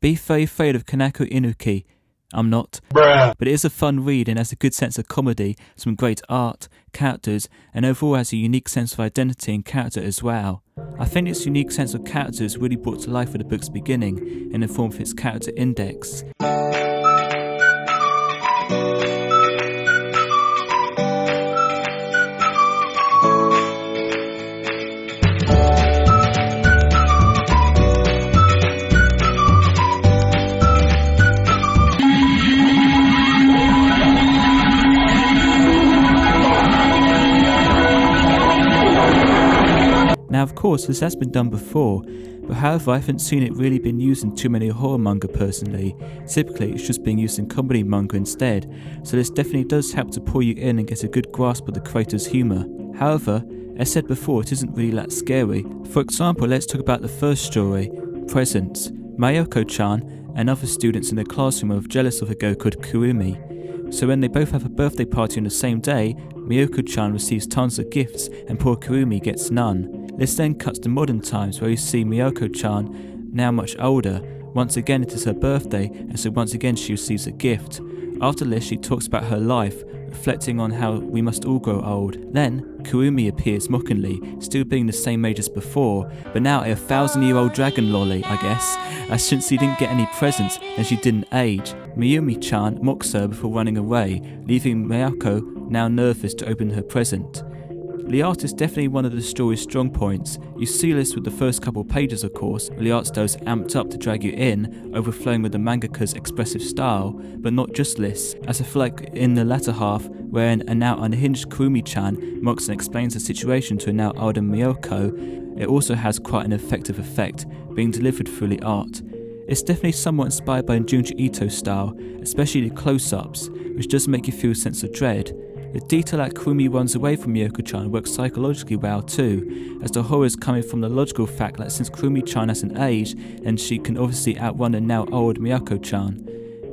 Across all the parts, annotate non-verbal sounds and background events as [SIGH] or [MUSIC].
Be very afraid of Kanako Inuki. I'm not. Bruh. But it is a fun read and has a good sense of comedy, some great art, characters, and overall has a unique sense of identity and character as well. I think its unique sense of character is really brought to life at the book's beginning in the form of its character index. Course, this has been done before, but however, I haven't seen it really been used in too many horror manga personally. Typically, it's just being used in comedy manga instead, so this definitely does help to pull you in and get a good grasp of the creator's humour. However, as said before, it isn't really that scary. For example, let's talk about the first story Presents. Mayoko chan and other students in the classroom are jealous of a girl called Kurumi. So when they both have a birthday party on the same day, Miyoko chan receives tons of gifts and poor Kurumi gets none. This then cuts to modern times where you see Miyoko chan, now much older. Once again, it is her birthday, and so once again, she receives a gift. After this, she talks about her life, reflecting on how we must all grow old. Then, Kurumi appears mockingly, still being the same age as before, but now a thousand year old dragon loli, I guess, as since she didn't get any presents, and she didn't age. Miyumi chan mocks her before running away, leaving Miyako now nervous to open her present. The art is definitely one of the story's strong points. You see this with the first couple pages, of course, art style amped up to drag you in, overflowing with the mangaka's expressive style, but not just this, as I feel like in the latter half, wherein a now unhinged Kurumi-chan mocks and explains the situation to a now older Miyoko, it also has quite an effective effect, being delivered through the art. It's definitely somewhat inspired by Junji Ito's style, especially the close-ups, which does make you feel a sense of dread, the detail that Kurumi runs away from Miyoko-chan works psychologically well too, as the horror is coming from the logical fact that since Kurumi-chan has an age, then she can obviously outrun a now old Miyako-chan.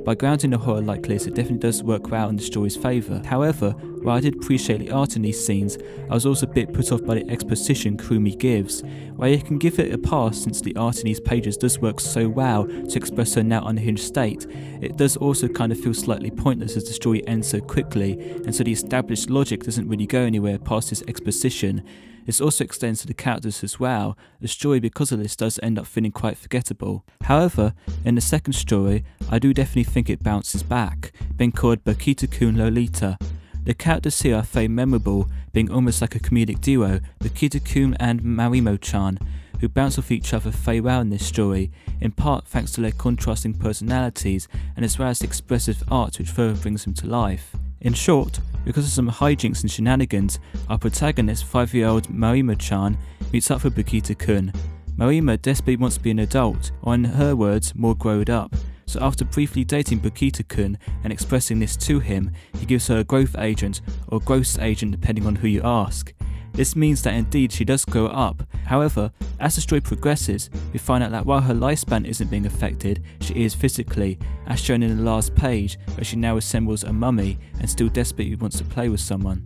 By grounding the horror like this, it definitely does work well in the story's favour. However, while I did appreciate the art in these scenes, I was also a bit put off by the exposition Kurumi gives. While you can give it a pass since the art in these pages does work so well to express her now unhinged state, it does also kind of feel slightly pointless as the story ends so quickly, and so the established logic doesn't really go anywhere past this exposition. This also extends to the characters as well. The story, because of this, does end up feeling quite forgettable. However, in the second story, I do definitely think it bounces back, being called Bakita-kun Lolita. The characters here are very memorable, being almost like a comedic duo, Bakita-kun and Marimo-chan, who bounce off each other very well in this story, in part thanks to their contrasting personalities and as well as expressive art which further brings them to life. In short, because of some hijinks and shenanigans, our protagonist, 5 year old Marima chan, meets up with Bakita kun. Marima desperately wants to be an adult, or in her words, more grown up. So after briefly dating Bakita kun and expressing this to him, he gives her a growth agent, or growth agent depending on who you ask. This means that indeed she does grow up. However, as the story progresses, we find out that while her lifespan isn't being affected, she is physically, as shown in the last page, where she now resembles a mummy and still desperately wants to play with someone.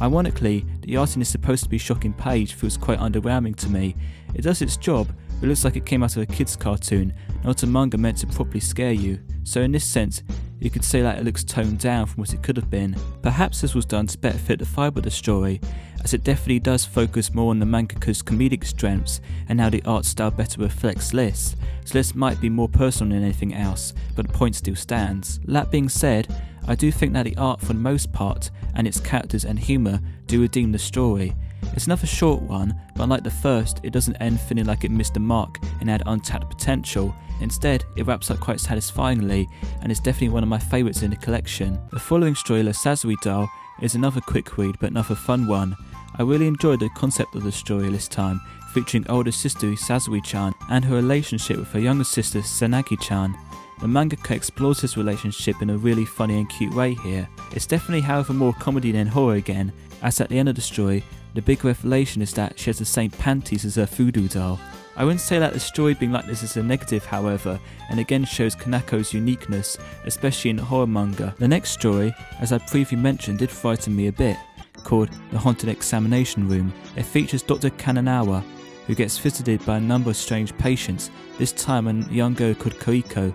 Ironically, the art in this supposed to be shocking page feels quite underwhelming to me. It does its job, it looks like it came out of a kid's cartoon, not a manga meant to properly scare you. So in this sense, you could say that it looks toned down from what it could have been. Perhaps this was done to better fit the fibre of the story, as it definitely does focus more on the mangaka's comedic strengths and how the art style better reflects this, so this might be more personal than anything else, but the point still stands. That being said, I do think that the art for the most part, and its characters and humour, do redeem the story. It's another short one, but unlike the first, it doesn't end feeling like it missed the mark and had untapped potential. Instead, it wraps up quite satisfyingly, and is definitely one of my favourites in the collection. The following story, La Sazui Doll, is another quick read but another fun one. I really enjoyed the concept of the story this time, featuring older sister Sazui-chan and her relationship with her younger sister Sanagi-chan. The mangaka explores this relationship in a really funny and cute way here. It's definitely however more comedy than horror again, as at the end of the story, the big revelation is that she has the same panties as her voodoo doll. I wouldn't say that the story being like this is a negative however, and again shows Kanako's uniqueness, especially in horror manga. The next story, as I previously mentioned, did frighten me a bit, called The Haunted Examination Room. It features Dr. Kananawa, who gets visited by a number of strange patients, this time a young girl called Koiko.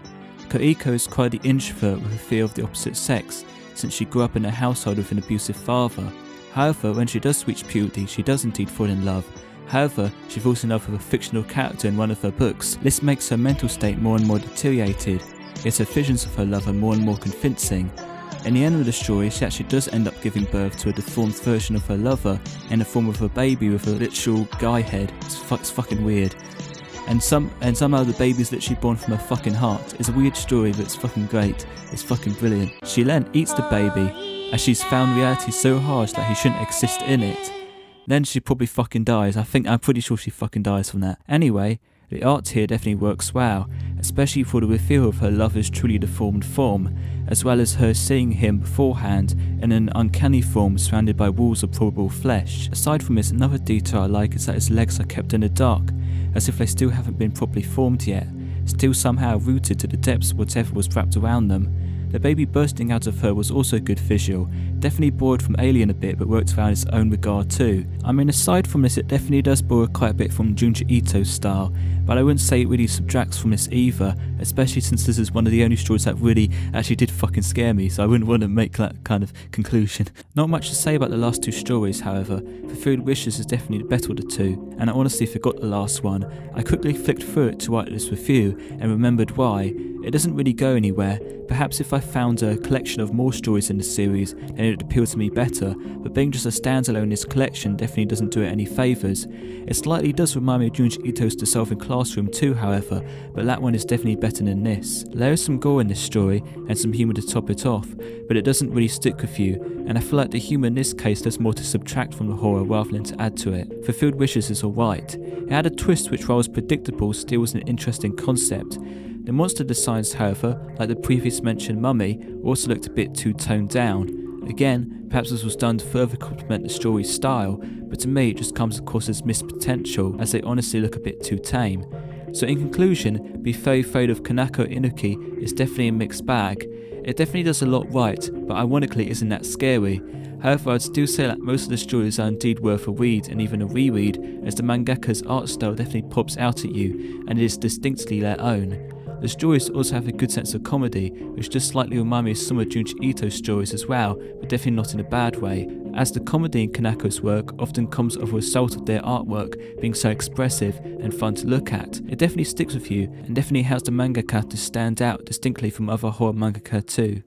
Koiko is quite the introvert with a fear of the opposite sex, since she grew up in a household with an abusive father. However, when she does reach puberty, she does indeed fall in love. However, she falls in love with a fictional character in one of her books. This makes her mental state more and more deteriorated, yet her visions of her love are more and more convincing. In the end of the story, she actually does end up giving birth to a deformed version of her lover in the form of a baby with a literal guy head. It's, it's fucking weird. And some and somehow the baby's literally born from her fucking heart. It's a weird story, but it's fucking great. It's fucking brilliant. She then eats the baby, as she's found reality so harsh that he shouldn't exist in it. Then she probably fucking dies. I think I'm pretty sure she fucking dies from that. Anyway, the art here definitely works well, especially for the reveal of her lover's truly deformed form, as well as her seeing him beforehand in an uncanny form surrounded by walls of probable flesh. Aside from this, another detail I like is that his legs are kept in the dark, as if they still haven't been properly formed yet, still somehow rooted to the depths of whatever was wrapped around them. The baby bursting out of her was also good visual, definitely borrowed from Alien a bit but worked around its own regard too. I mean aside from this it definitely does borrow quite a bit from Junji Ito's style, but I wouldn't say it really subtracts from this either, especially since this is one of the only stories that really actually did fucking scare me, so I wouldn't want to make that kind of conclusion. [LAUGHS] Not much to say about the last two stories, however. Fulfilled Wishes is definitely the better of the two, and I honestly forgot the last one. I quickly flicked through it to write this review and remembered why. It doesn't really go anywhere. Perhaps if I found a collection of more stories in the series, then it would appeal to me better, but being just a standalone in this collection definitely doesn't do it any favours. It slightly does remind me of Junji Ito's Dissolving Classroom too, however, but that one is definitely better than this. There is some gore in this story, and some humour to top it off, but it doesn't really stick with you, and I feel like the humour in this case does more to subtract from the horror rather than to add to it. Fulfilled Wishes is alright. It had a twist which while was predictable still was an interesting concept. The monster designs, however, like the previous mentioned Mummy, also looked a bit too toned down. Again, perhaps this was done to further complement the story's style, but to me it just comes across as missed potential, as they honestly look a bit too tame. So in conclusion, Be Afraid of Kanako Inuki is definitely a mixed bag. It definitely does a lot right, but ironically isn't that scary. However, I'd still say that most of the stories are indeed worth a read and even a reread, as the mangaka's art style definitely pops out at you, and it is distinctly their own. The stories also have a good sense of comedy, which does slightly remind me of some of Junji Ito's stories as well, but definitely not in a bad way, as the comedy in Kanako's work often comes as a result of their artwork being so expressive and fun to look at. It definitely sticks with you, and definitely helps the mangaka to stand out distinctly from other horror mangaka too.